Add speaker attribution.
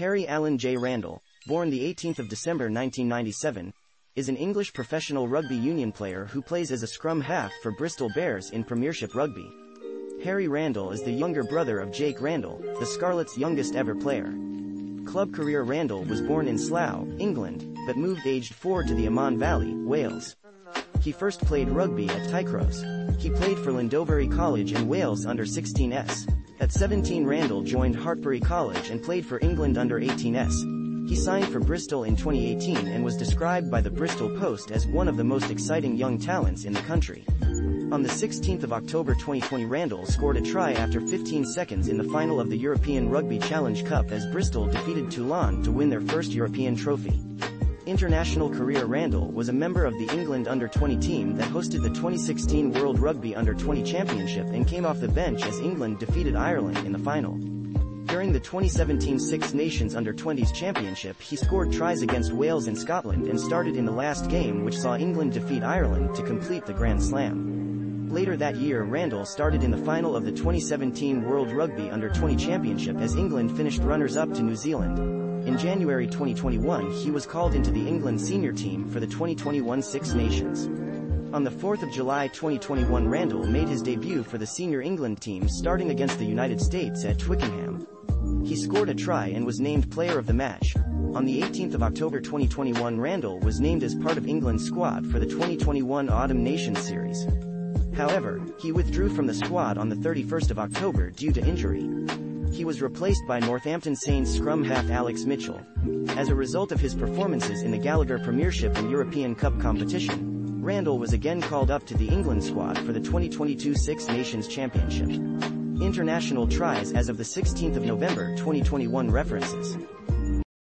Speaker 1: Harry Allen J. Randall, born the 18th of December 1997, is an English professional rugby union player who plays as a scrum half for Bristol Bears in Premiership Rugby. Harry Randall is the younger brother of Jake Randall, the Scarlets' youngest ever player. Club career Randall was born in Slough, England, but moved aged 4 to the Amman Valley, Wales. He first played rugby at Tycroes. He played for Llandovery College in Wales under 16s. At 17 Randall joined Hartpury College and played for England under 18s. He signed for Bristol in 2018 and was described by the Bristol Post as one of the most exciting young talents in the country. On the 16th of October 2020 Randall scored a try after 15 seconds in the final of the European Rugby Challenge Cup as Bristol defeated Toulon to win their first European trophy. International career Randall was a member of the England under-20 team that hosted the 2016 World Rugby Under-20 Championship and came off the bench as England defeated Ireland in the final. During the 2017 Six Nations Under-20s Championship he scored tries against Wales and Scotland and started in the last game which saw England defeat Ireland to complete the Grand Slam. Later that year Randall started in the final of the 2017 World Rugby Under-20 Championship as England finished runners-up to New Zealand. In January 2021 he was called into the England senior team for the 2021 Six Nations. On the 4th of July 2021 Randall made his debut for the senior England team starting against the United States at Twickenham. He scored a try and was named player of the match. On the 18th of October 2021 Randall was named as part of England's squad for the 2021 Autumn Nations Series. However, he withdrew from the squad on the 31st of October due to injury. He was replaced by Northampton Saints scrum half Alex Mitchell. As a result of his performances in the Gallagher Premiership and European Cup competition, Randall was again called up to the England squad for the 2022 Six Nations Championship. International tries as of the 16th of November 2021 references.